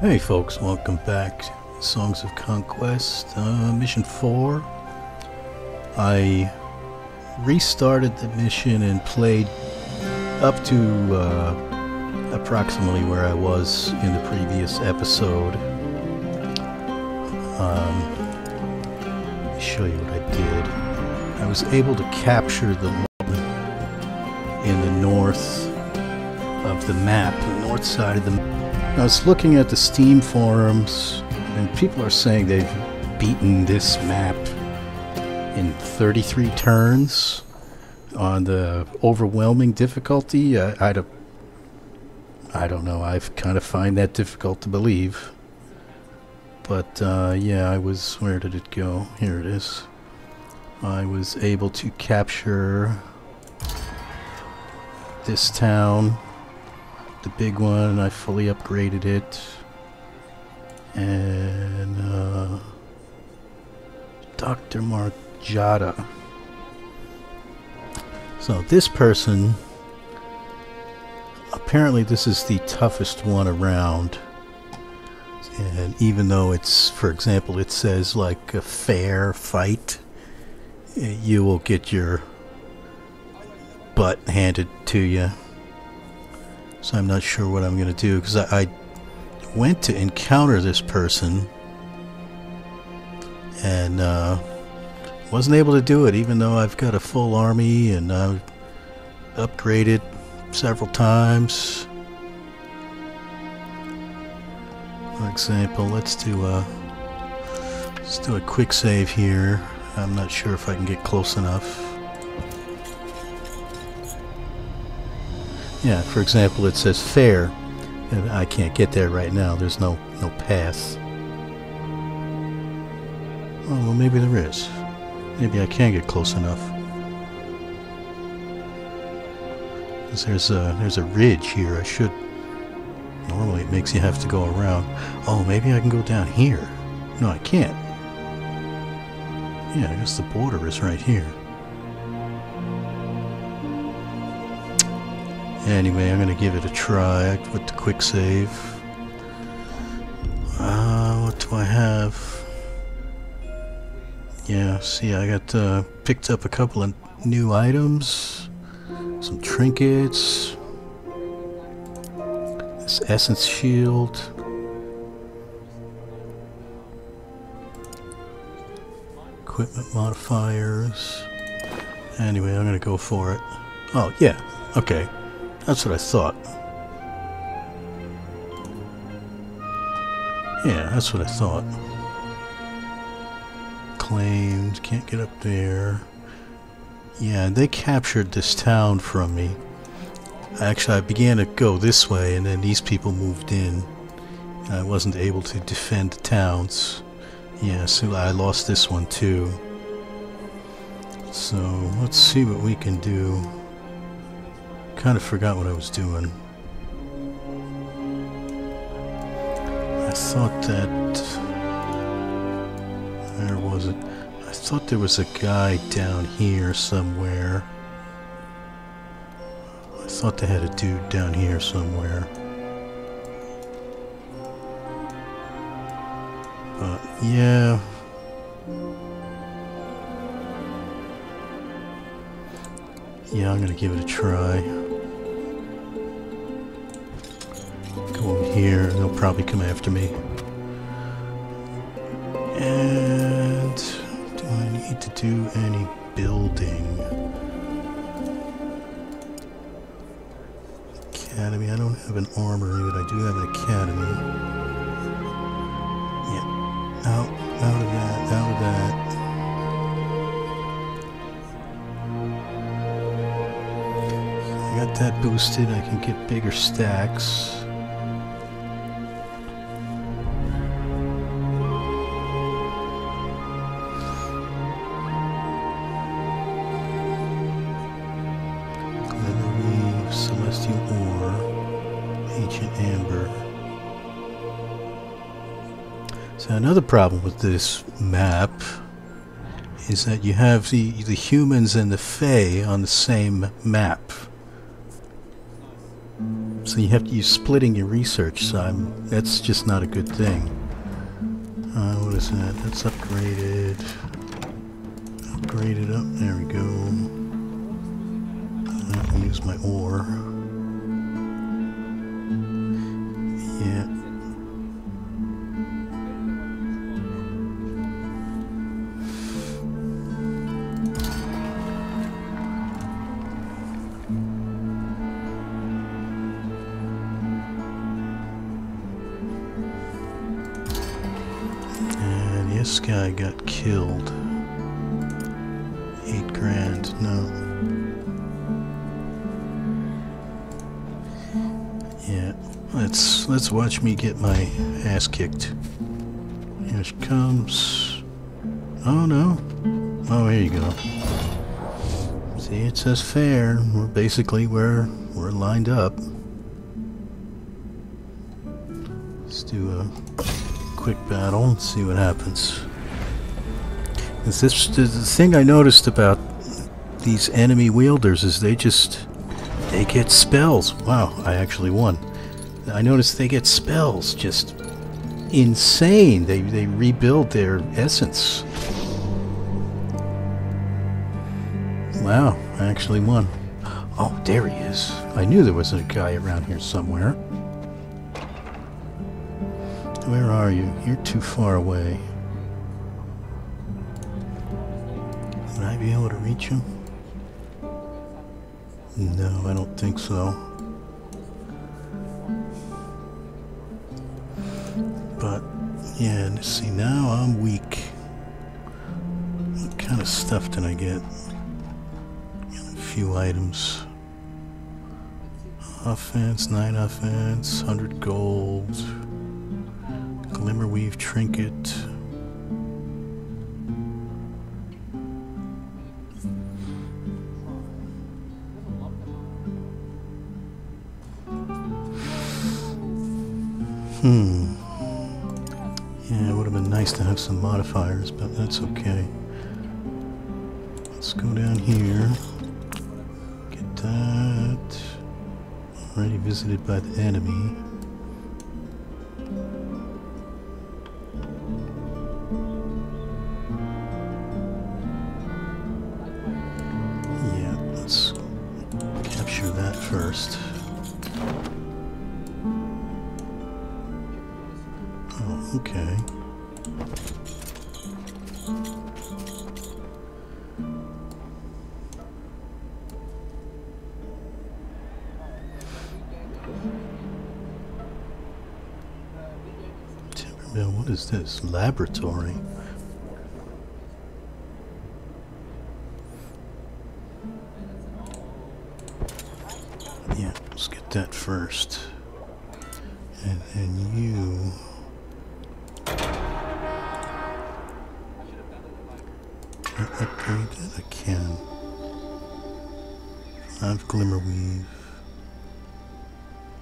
Hey folks, welcome back. To Songs of Conquest, uh, Mission 4. I restarted the mission and played up to uh, approximately where I was in the previous episode. Um, let me show you what I did. I was able to capture the in the north of the map, the north side of the map. I was looking at the Steam forums, and people are saying they've beaten this map in 33 turns on the overwhelming difficulty. I, I, don't, I don't know. I kind of find that difficult to believe. But uh, yeah, I was. Where did it go? Here it is. I was able to capture this town the big one. I fully upgraded it. And, uh, Dr. Marjata. So this person, apparently this is the toughest one around. And even though it's, for example, it says like a fair fight, you will get your butt handed to you. So I'm not sure what I'm going to do because I, I, went to encounter this person and uh, wasn't able to do it even though I've got a full army and I've upgraded several times. For example, let's do a let's do a quick save here. I'm not sure if I can get close enough. Yeah, for example, it says fair, and I can't get there right now. There's no no path. Oh, well, maybe there is. Maybe I can get close enough. There's a there's a ridge here. I should. Normally, it makes you have to go around. Oh, maybe I can go down here. No, I can't. Yeah, I guess the border is right here. Anyway, I'm gonna give it a try with the quick save. Uh, what do I have? Yeah, see, I got uh, picked up a couple of new items, some trinkets, this essence shield. Equipment modifiers. Anyway, I'm gonna go for it. Oh, yeah, okay. That's what I thought. Yeah, that's what I thought. Claimed, can't get up there. Yeah, they captured this town from me. Actually, I began to go this way, and then these people moved in. I wasn't able to defend the towns. Yeah, so I lost this one too. So, let's see what we can do kind of forgot what I was doing. I thought that... Where was it? I thought there was a guy down here somewhere. I thought they had a dude down here somewhere. But, yeah... Yeah, I'm gonna give it a try. Here. They'll probably come after me. And do I need to do any building? Academy. I don't have an armory, but I do have an academy. Yeah. Out, out of that, out of that. I got that boosted. I can get bigger stacks. Problem with this map is that you have the, the humans and the Fae on the same map. so you have to use splitting your research, so I'm, that's just not a good thing. Uh, what is that? That's upgraded. Upgraded up. There we go. I can use my ore. Watch me get my ass kicked. Here she comes. Oh no. Oh here you go. See it says fair. We're basically where we're lined up. Let's do a quick battle and see what happens. Is this the the thing I noticed about these enemy wielders is they just they get spells. Wow, I actually won. I noticed they get spells just insane. They they rebuild their essence. Wow, I actually won. Oh, there he is. I knew there was a guy around here somewhere. Where are you? You're too far away. Would I be able to reach him? No, I don't think so. Yeah, see, now I'm weak. What kind of stuff did I get? A few items. Offense, 9 offense, 100 gold. Glimmer Weave trinket. Hmm. Modifiers, but that's okay. Let's go down here. Get that. Already visited by the enemy.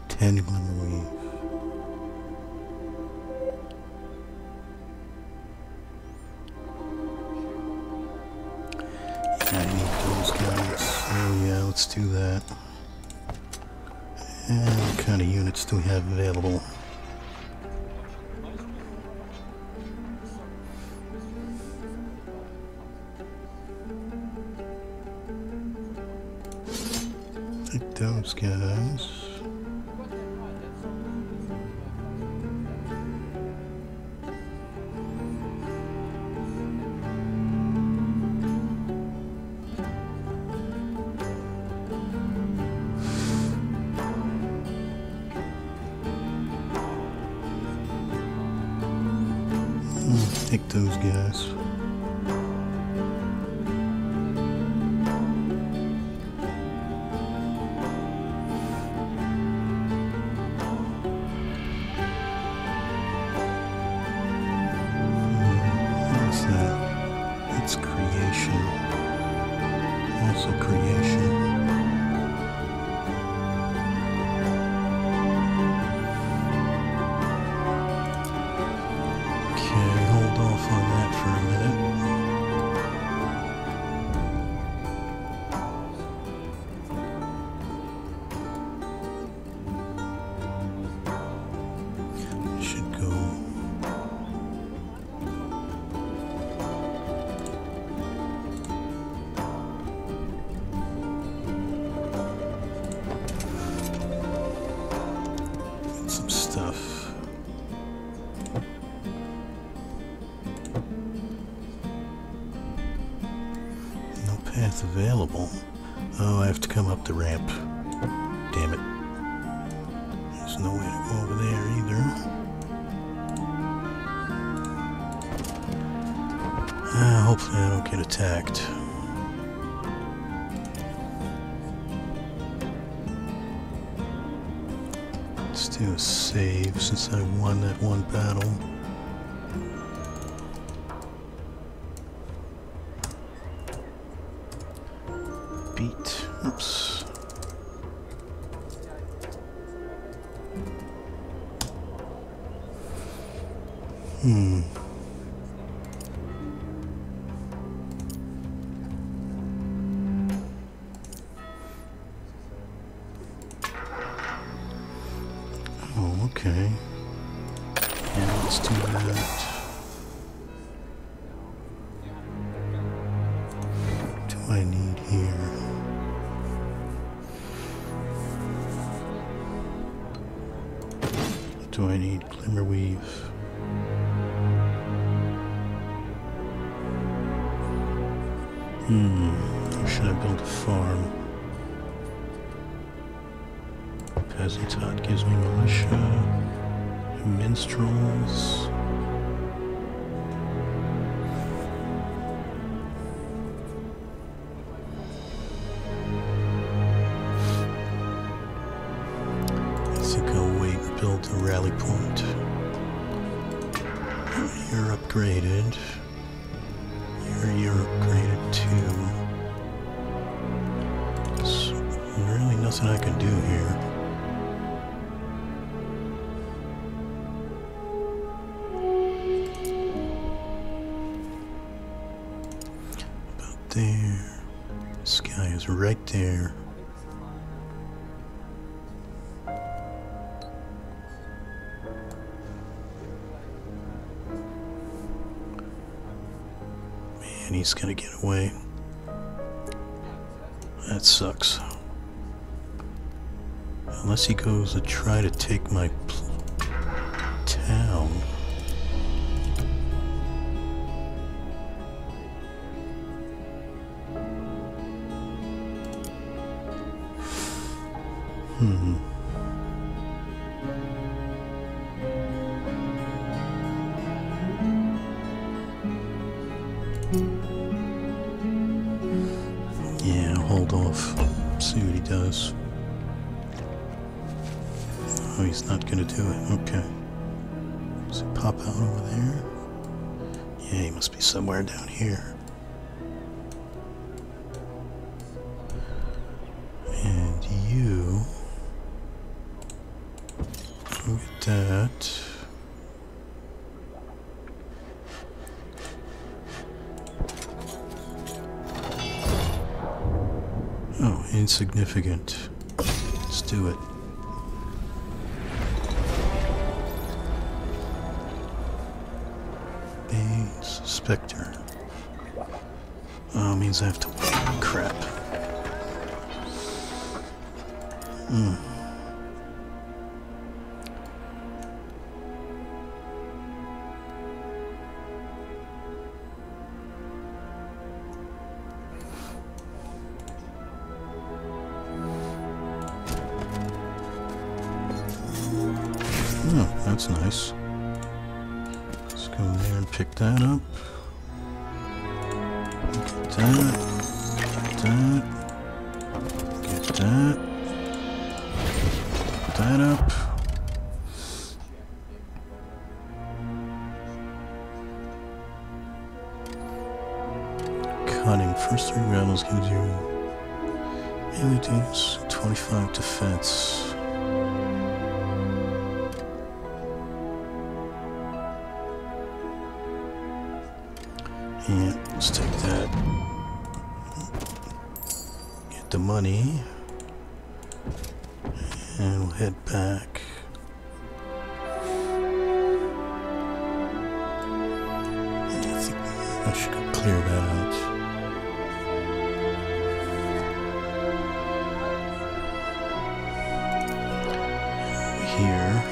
Ten glimmerweave. Yeah, I need those guys. Oh yeah, let's do that. And what kind of units do we have available? Take available. Oh, I have to come up the ramp. Damn it. There's no way to go over there either. Uh, hopefully I don't get attacked. Let's do a save since I won that one battle. Rally point. You're upgraded. You're, you're upgraded too. There's really nothing I can do here. About there. Sky is right there. He's gonna get away. That sucks. Unless he goes to try to take my insignificant. Let's do it. Baines, Spectre. Oh, means I have to. Crap. Hmm. here.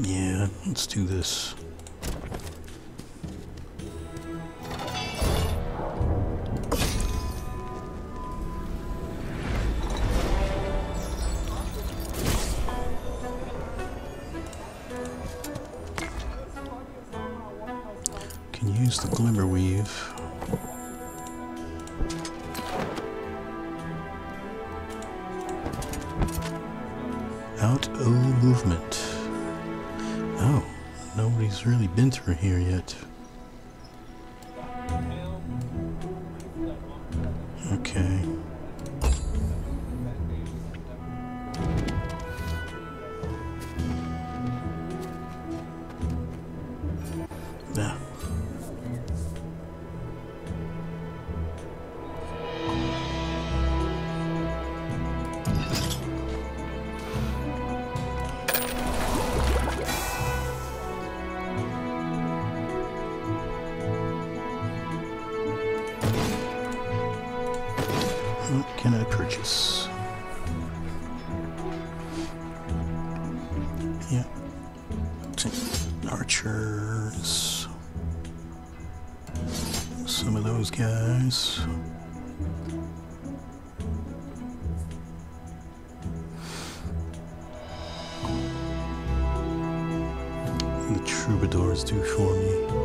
Yeah, let's do this. Really been through here yet. The troubadours do for me.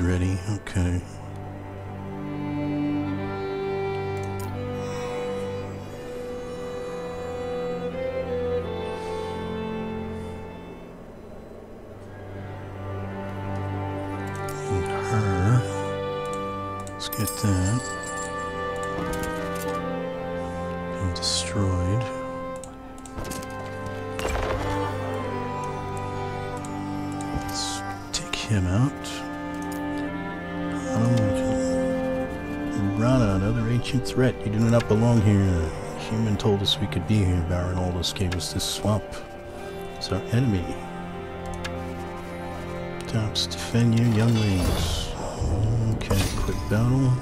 Destroyed. Let's get that destroyed. take him out. Ancient threat. You do not belong here. Human told us we could be here. Baron Aldous gave us this swamp. It's our enemy. Tops, defend your younglings. Okay, quick battle.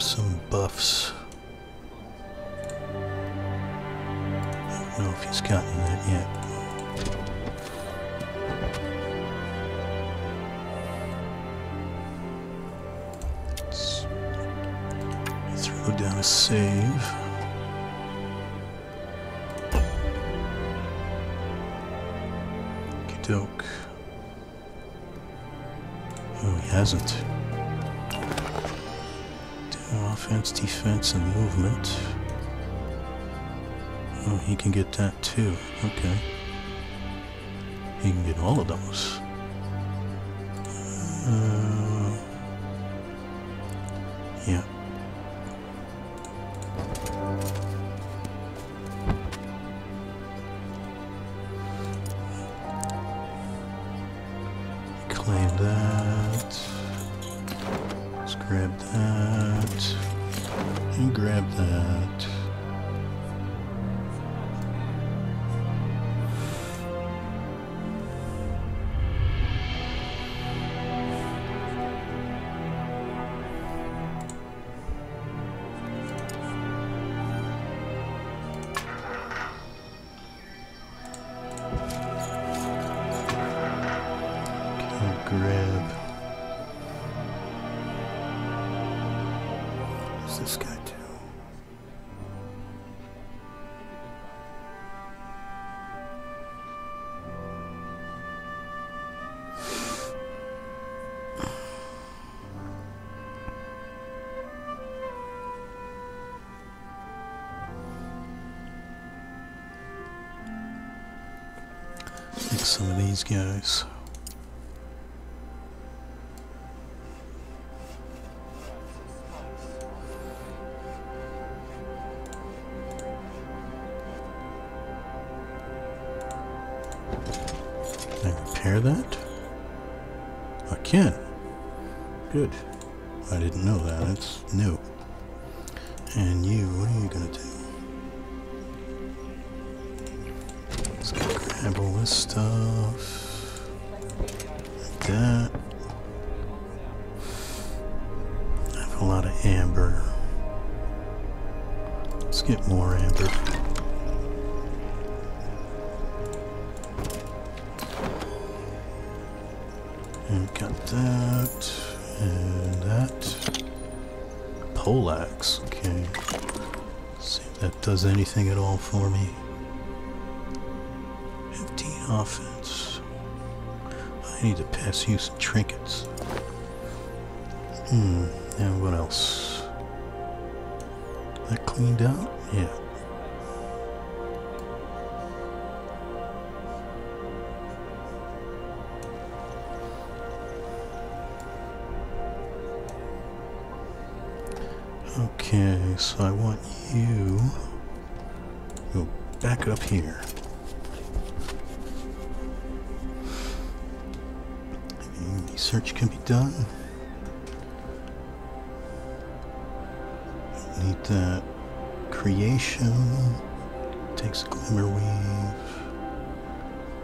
Some buffs. I don't know if he's gotten that yet. Throw down a save. Get doke. Oh, he hasn't. Offense, defense, and movement. Oh, he can get that too. Okay. He can get all of those. Guys. Can I repair that? I can. Good. I didn't know that. It's new. And you, what are you gonna do? Let's grab all this stuff. That. I have a lot of amber. Let's get more amber. And got that. And that. Poleaxe. Okay. see if that does anything at all for me. 15 offense. You some trinkets. Hmm. And what else? That cleaned out? Yeah. Okay, so I want you go back up here. Research can be done. Need that creation. Takes a glimmer weave.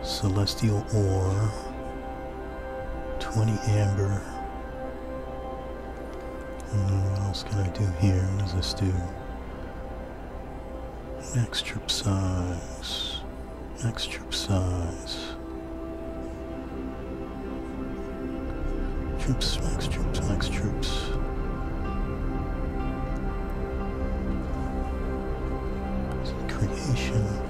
Celestial ore. 20 amber. And what else can I do here? What does this do? Max trip size. Max trip size. Troops, max troops, max troops. Creation.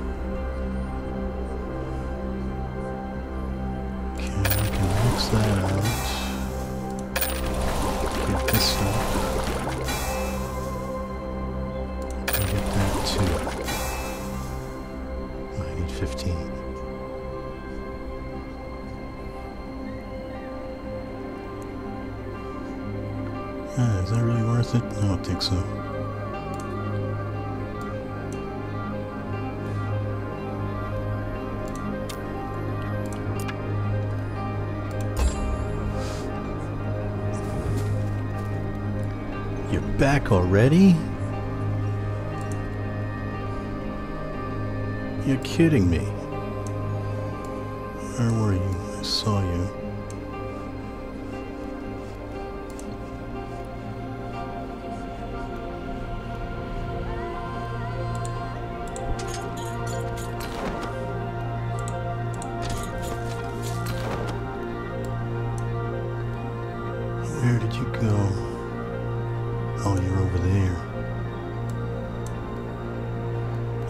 Already?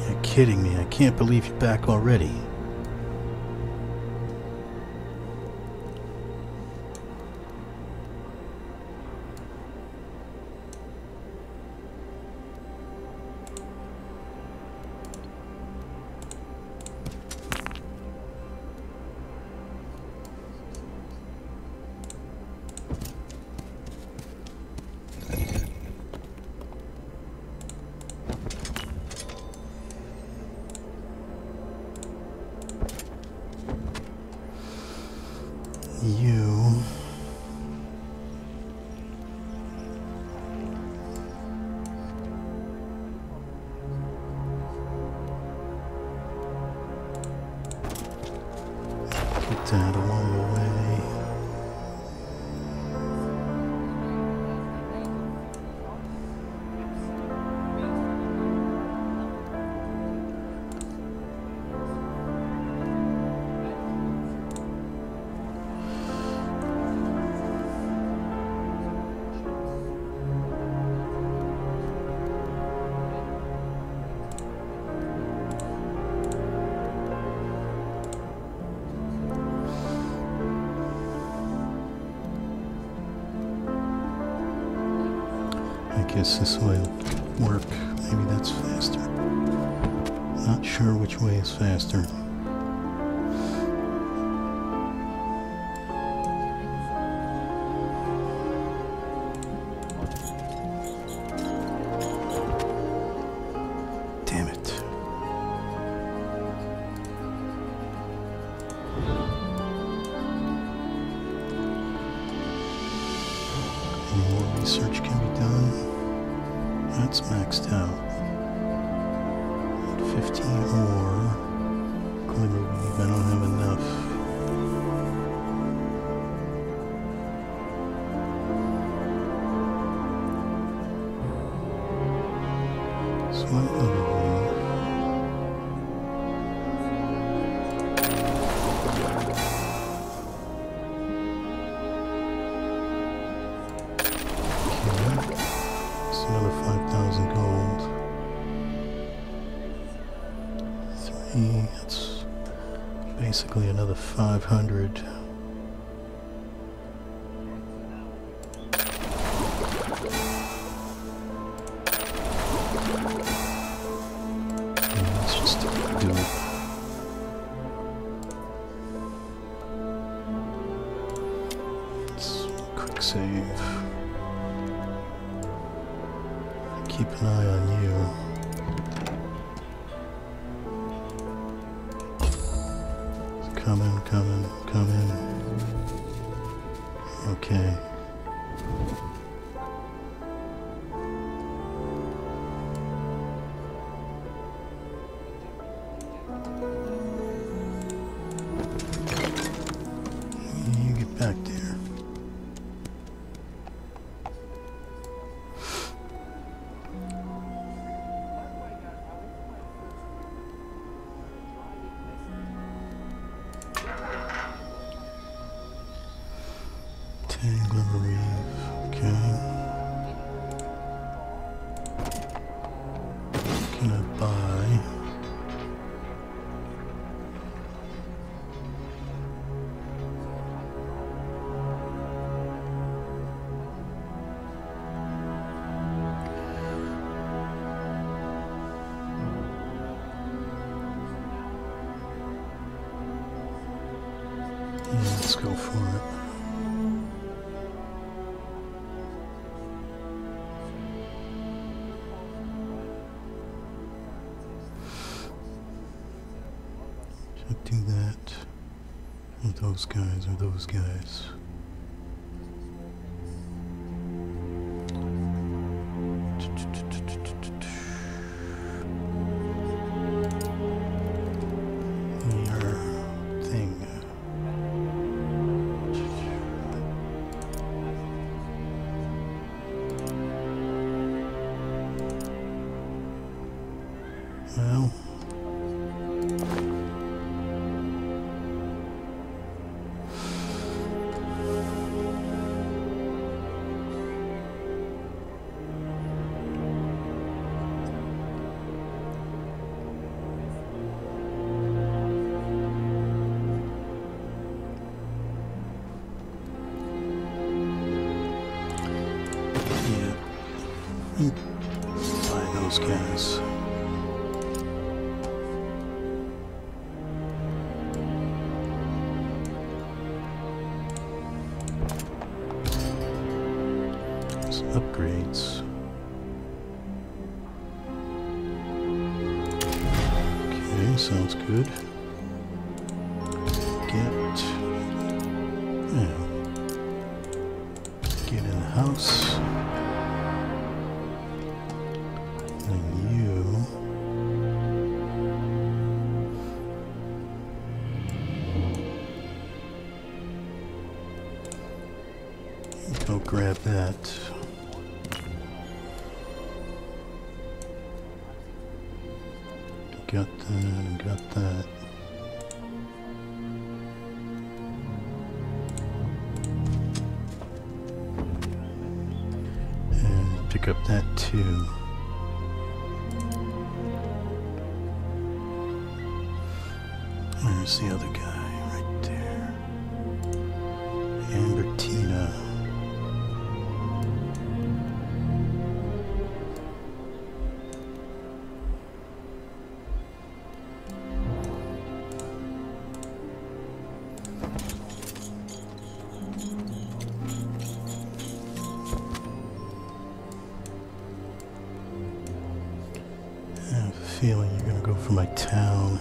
You're kidding me. I can't believe you're back already. Basically another 500. Those guys or those guys. That. Got that, got that. And pick up that too. Where's the other feeling you're gonna go for my town.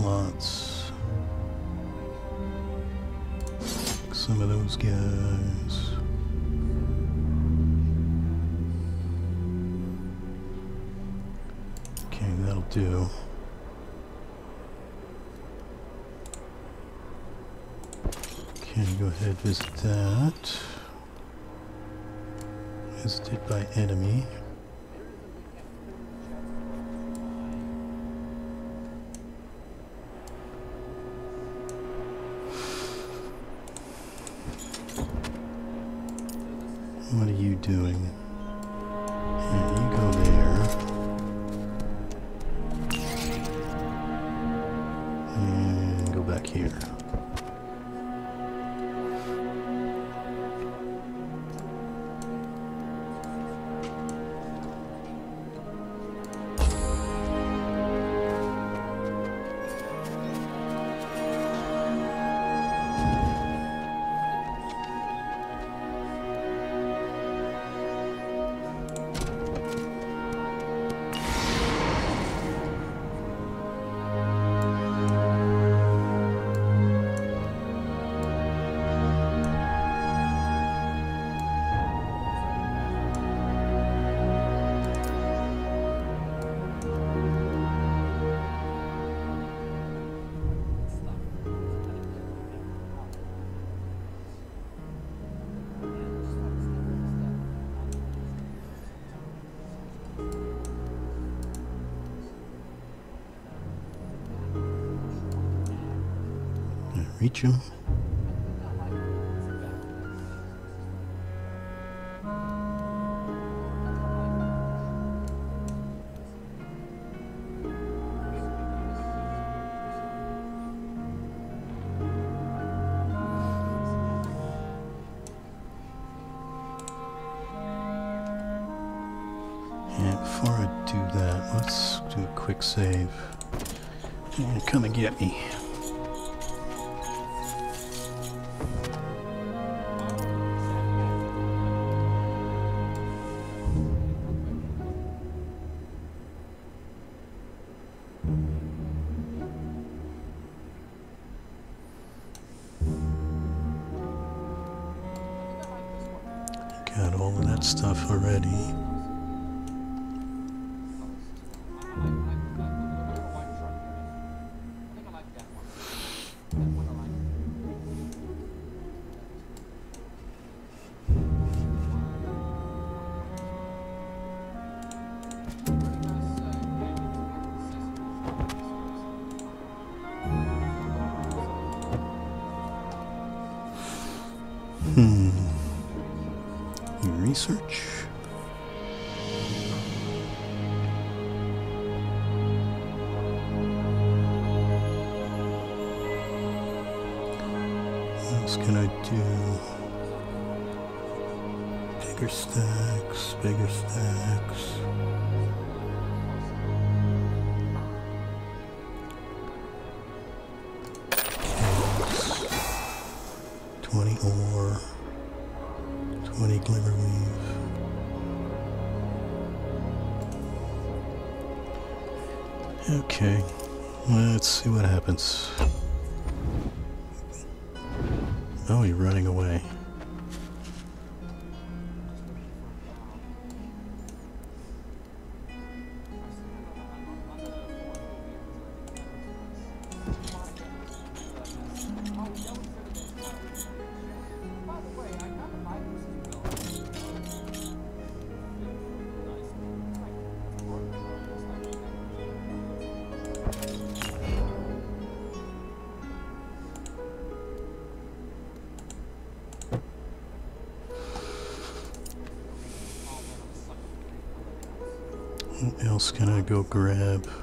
Slots. Some of those guys. Okay, that'll do. Okay, go ahead, visit that. Visited by enemy. What are you doing? Before I do that, let's do a quick save. And come and get me. Let's see what happens. Oh, you're running away. go grab.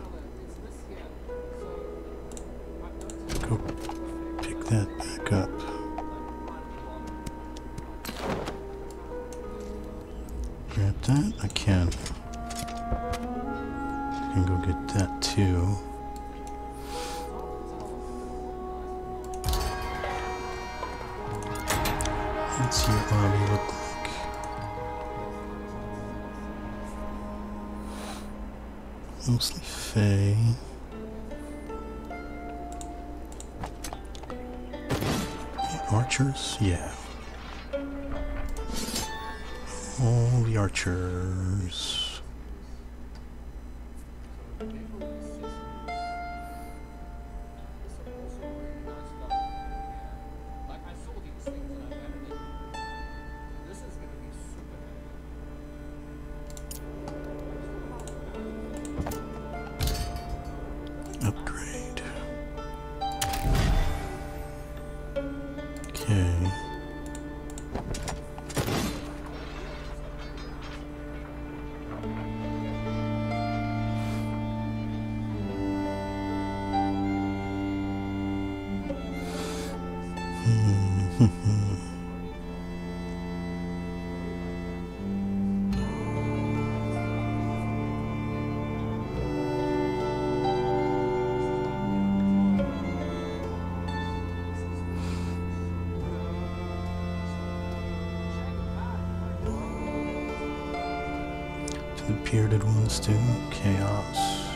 spirited ones do. Chaos.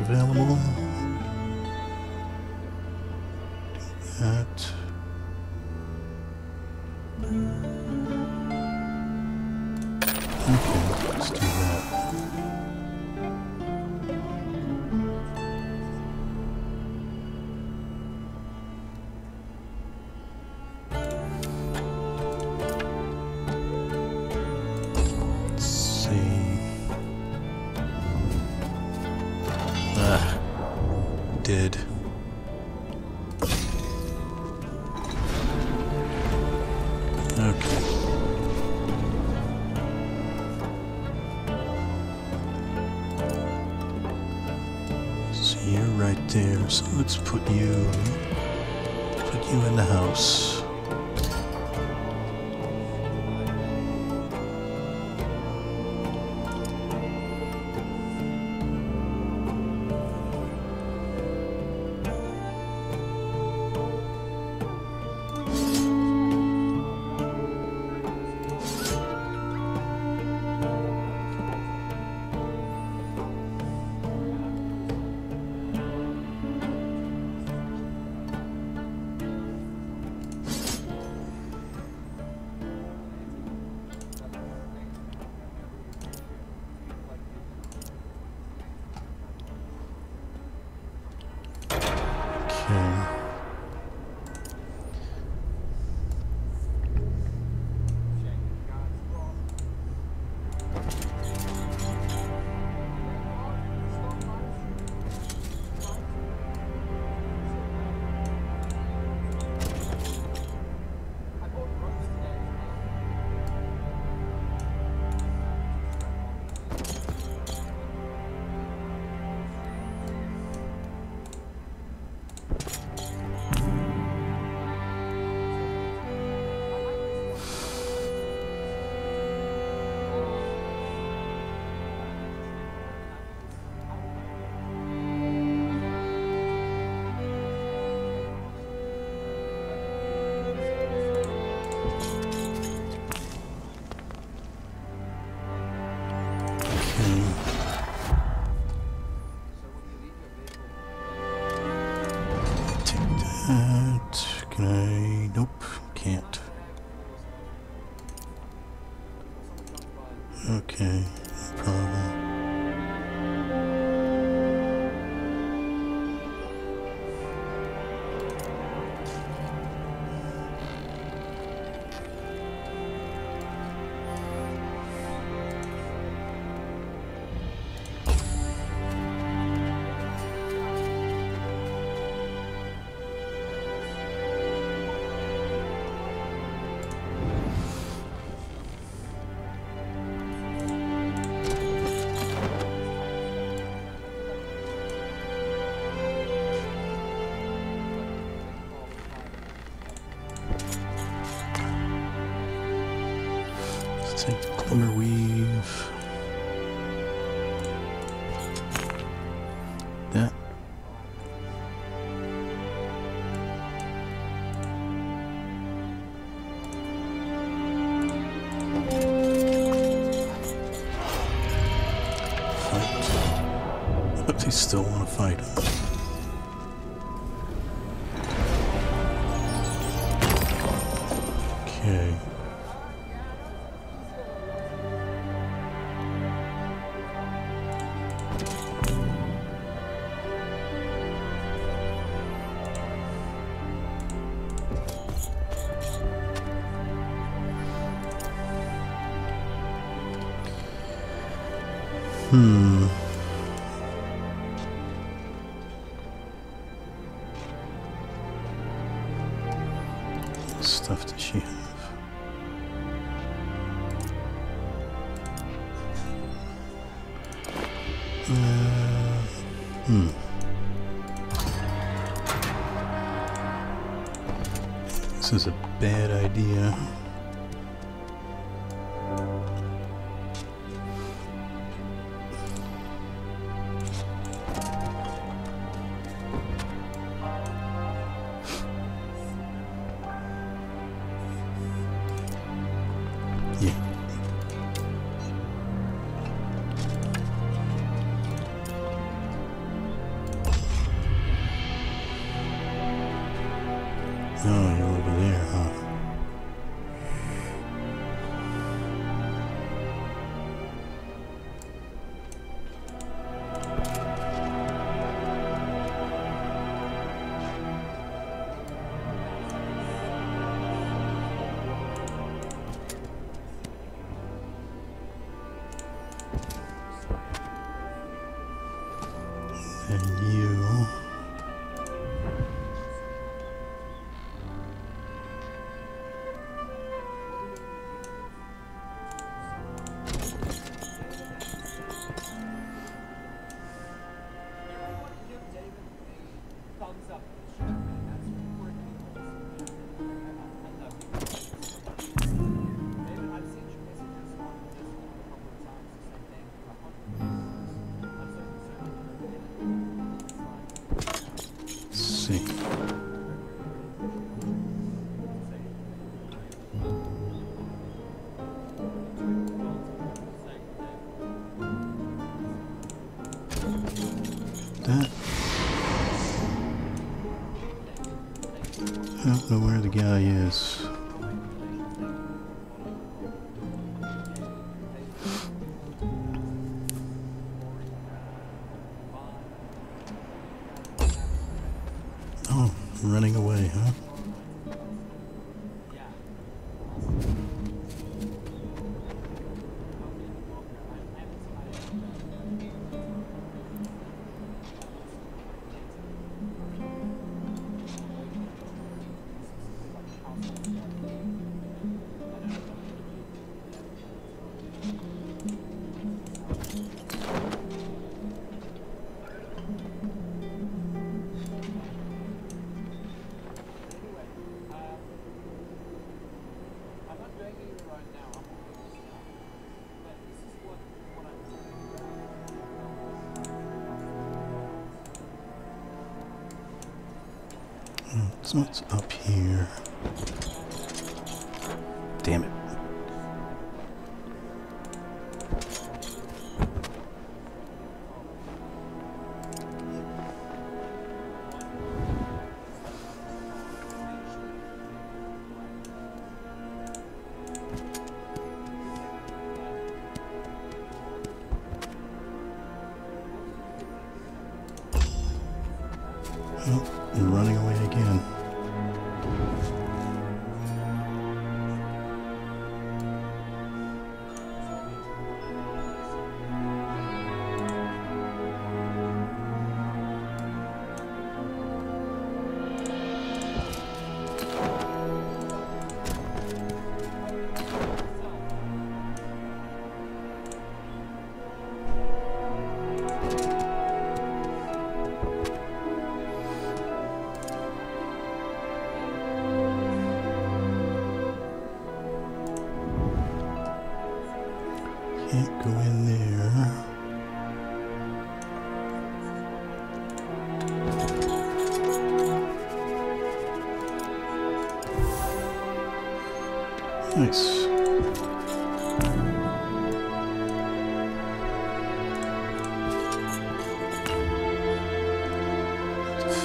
available. let's put you put you in the house. you still want to fight. Guy is. So what's up here? Damn it.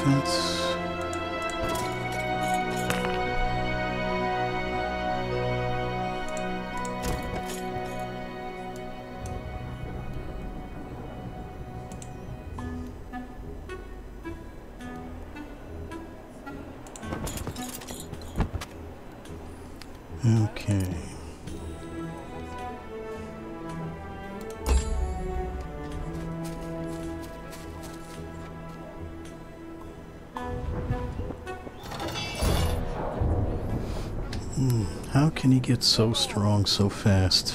Defense. Can he get so strong so fast?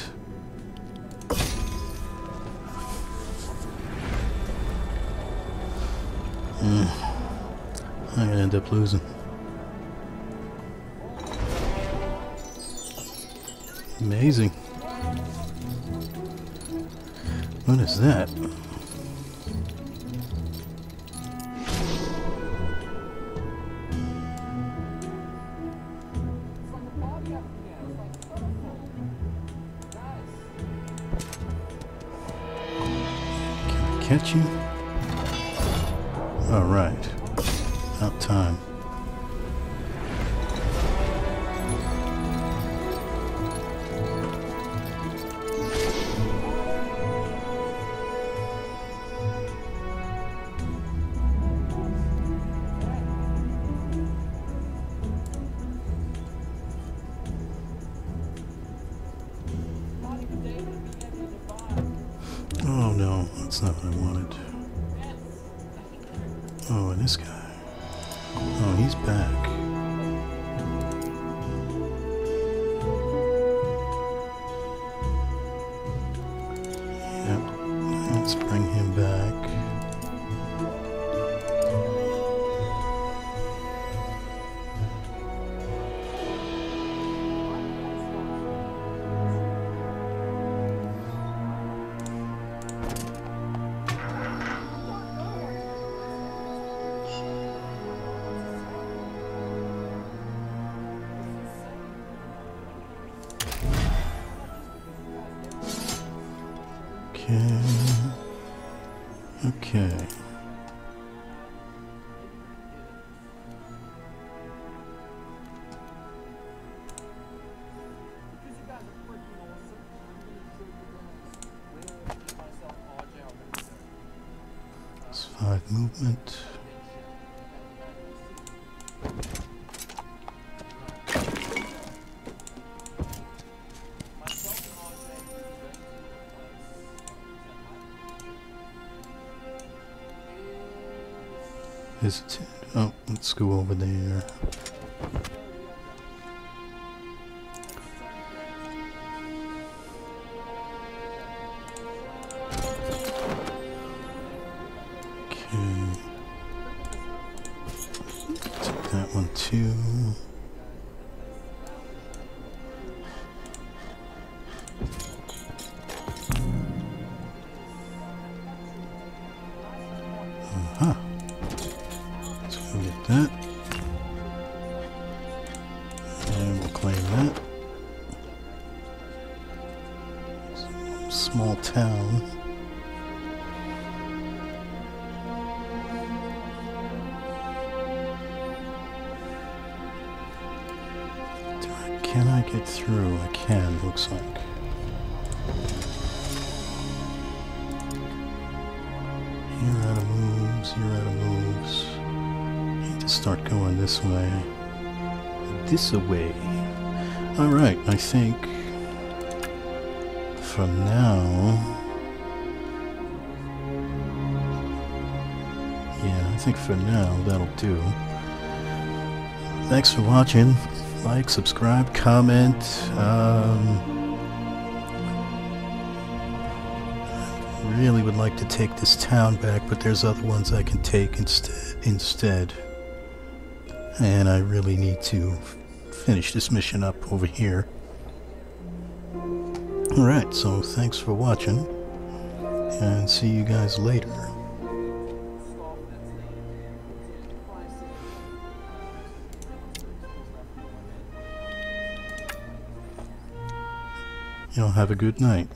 Hmm. I'm gonna end up losing. Amazing. What is that? That's not what I wanted. Oh, and this guy. Oh, he's back. Over there. Okay. Take that one too. This way. This away. Alright, I think for now. Yeah, I think for now that'll do. Thanks for watching. Like, subscribe, comment. Um, really would like to take this town back, but there's other ones I can take instead. Instead, and I really need to finish this mission up over here. All right, so thanks for watching, and see you guys later. Y'all have a good night.